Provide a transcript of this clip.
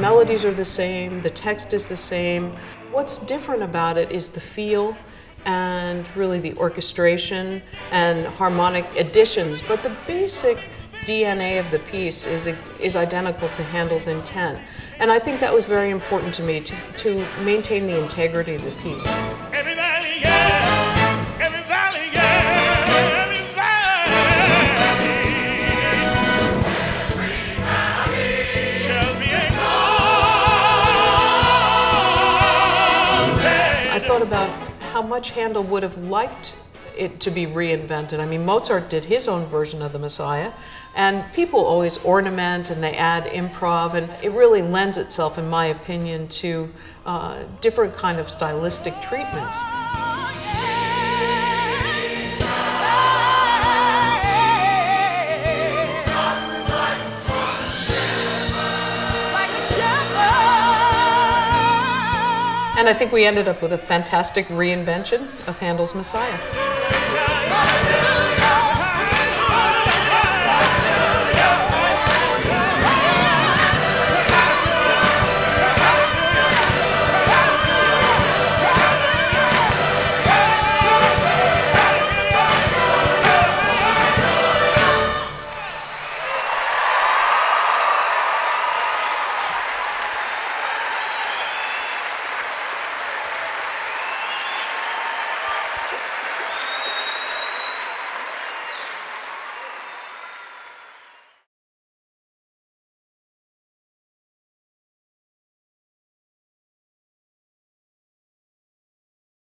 melodies are the same, the text is the same. What's different about it is the feel and really the orchestration and harmonic additions, but the basic DNA of the piece is, is identical to Handel's intent. And I think that was very important to me to, to maintain the integrity of the piece. Thought about how much Handel would have liked it to be reinvented. I mean, Mozart did his own version of the Messiah, and people always ornament and they add improv, and it really lends itself, in my opinion, to uh, different kind of stylistic treatments. And I think we ended up with a fantastic reinvention of Handel's Messiah.